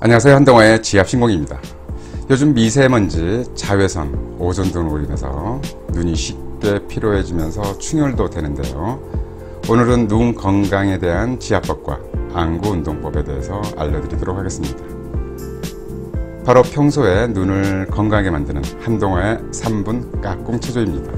안녕하세요. 한동화의 지압신공입니다. 요즘 미세먼지, 자외선, 오존 등으로 인해서 눈이 쉽게 피로해지면서 충혈도 되는데요. 오늘은 눈 건강에 대한 지압법과 안구운동법에 대해서 알려드리도록 하겠습니다. 바로 평소에 눈을 건강하게 만드는 한동화의 3분 깍꿍 체조입니다.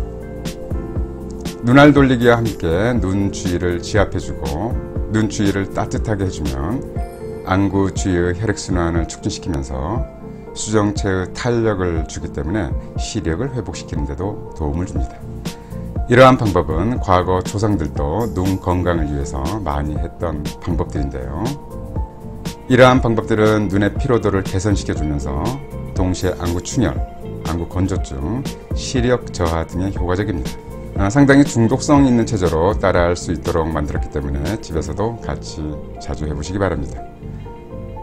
눈알 돌리기와 함께 눈 주위를 지압해주고 눈 주위를 따뜻하게 해주면 안구 주위의 혈액순환을 촉진시키면서 수정체의 탄력을 주기 때문에 시력을 회복시키는 데도 도움을 줍니다. 이러한 방법은 과거 조상들도 눈 건강을 위해서 많이 했던 방법들인데요. 이러한 방법들은 눈의 피로도를 개선시켜 주면서 동시에 안구 충혈, 안구 건조증, 시력 저하 등에 효과적입니다. 아, 상당히 중독성 있는 체조로 따라할 수 있도록 만들었기 때문에 집에서도 같이 자주 해보시기 바랍니다.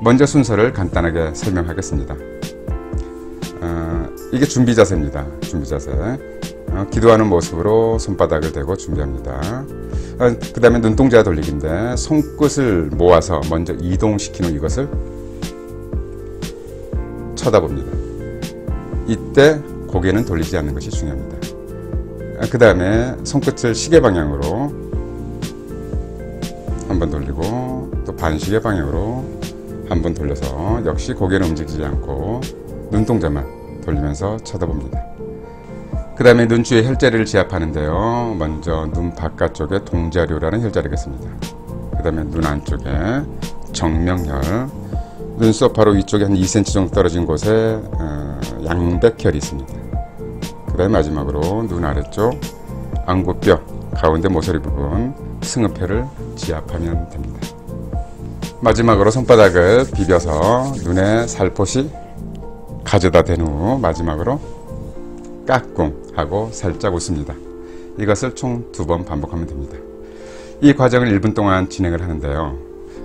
먼저 순서를 간단하게 설명하겠습니다. 어, 이게 준비 자세입니다. 준비 자세. 어, 기도하는 모습으로 손바닥을 대고 준비합니다. 어, 그 다음에 눈동자 돌리기인데 손끝을 모아서 먼저 이동시키는 이것을 쳐다봅니다. 이때 고개는 돌리지 않는 것이 중요합니다. 어, 그 다음에 손끝을 시계 방향으로 한번 돌리고 또 반시계 방향으로 한번 돌려서 역시 고개는 움직이지 않고 눈동자만 돌리면서 쳐다봅니다. 그 다음에 눈주의 혈자리를 지압하는데요. 먼저 눈 바깥쪽에 동자류라는 혈자리겠습니다. 그 다음에 눈 안쪽에 정명혈, 눈썹 바로 위쪽에 한 2cm 정도 떨어진 곳에 어, 양백혈이 있습니다. 그 다음에 마지막으로 눈 아래쪽 안구뼈 가운데 모서리 부분 승흡혈을 지압하면 됩니다. 마지막으로 손바닥을 비벼서 눈에 살포시 가져다 댄 후 마지막으로 까꿍 하고 살짝 웃습니다. 이것을 총 두 번 반복하면 됩니다. 이 과정을 1분 동안 진행을 하는데요.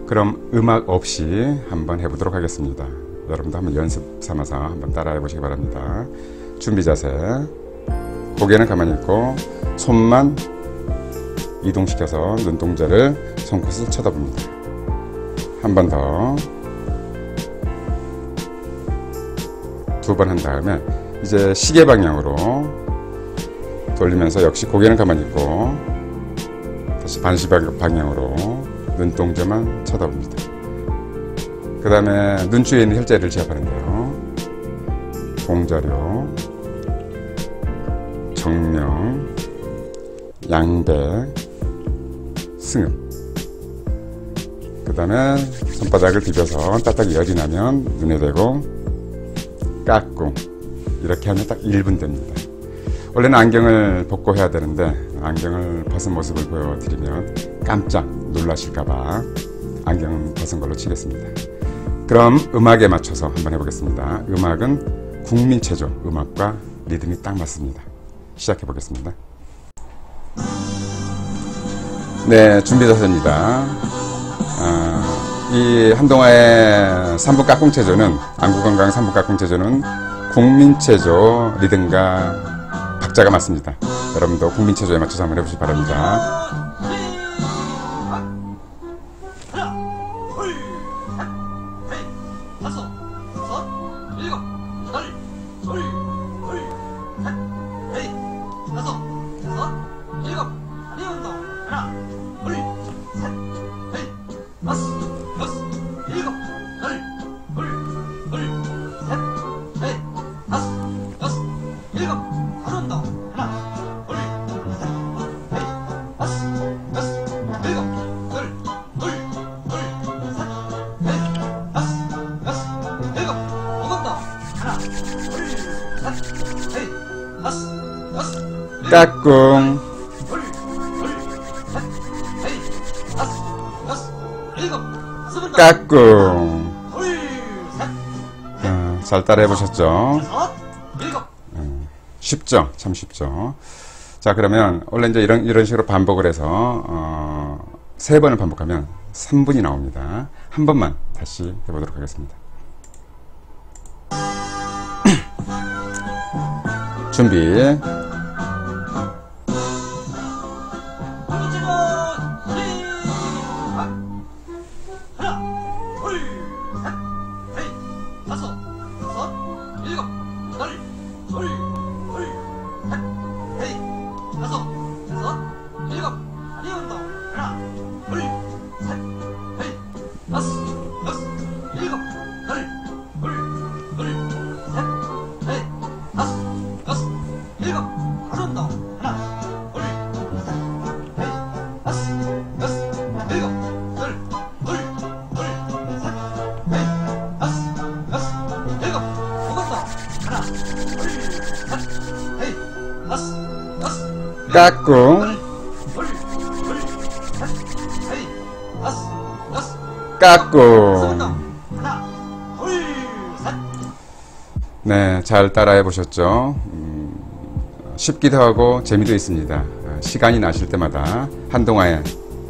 그럼 음악 없이 한번 해보도록 하겠습니다. 여러분도 한번 연습 삼아서 한번 따라해 보시기 바랍니다. 준비 자세 고개는 가만히 있고 손만 이동시켜서 눈동자를 손끝을 쳐다봅니다. 한 번 더 두 번 한 다음에 이제 시계 방향으로 돌리면서 역시 고개는 가만히 있고 다시 반시 방향으로 눈동자만 쳐다봅니다. 그 다음에 눈 주위에 있는 혈자리를 제압하는데요. 공자료, 정명, 양백, 승음 그 다음에 손바닥을 비벼서 딱딱 열이 나면 눈에 대고 깎고 이렇게 하면 딱 1분 됩니다. 원래는 안경을 벗고 해야 되는데 안경을 벗은 모습을 보여드리면 깜짝 놀라실까봐 안경 벗은 걸로 치겠습니다. 그럼 음악에 맞춰서 한번 해보겠습니다. 음악은 국민체조 음악과 리듬이 딱 맞습니다. 시작해 보겠습니다. 네, 준비 자세입니다. 어, 이 한동화의 3부 깍꿍체조는 안구건강 3부 깍꿍체조는 국민체조 리듬과 박자가 맞습니다. 여러분도 국민체조에 맞춰서 한번 해보시기 바랍니다. 까꿍 까꿍 어, 잘 따라해 보셨죠? 어, 쉽죠? 참 쉽죠? 자 그러면 원래 이제 이런 이런 식으로 반복을 해서 어, 세 번을 반복하면 3분이 나옵니다. 한 번만 다시 해보도록 하겠습니다. 준비 까꿍, 까꿍. 네, 잘 따라해 보셨죠? 음, 쉽기도 하고 재미도 있습니다. 아, 시간이 나실 때마다 한동화의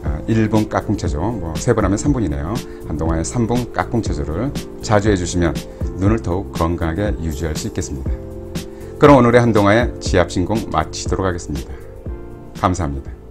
아, 1분 까꿍체조, 뭐세번 하면 3분이네요. 한동화의 3분 까꿍체조를 자주 해주시면 눈을 더욱 건강하게 유지할 수 있겠습니다. 그럼 오늘의 한동화의 지압신공 마치도록 하겠습니다. 감사합니다.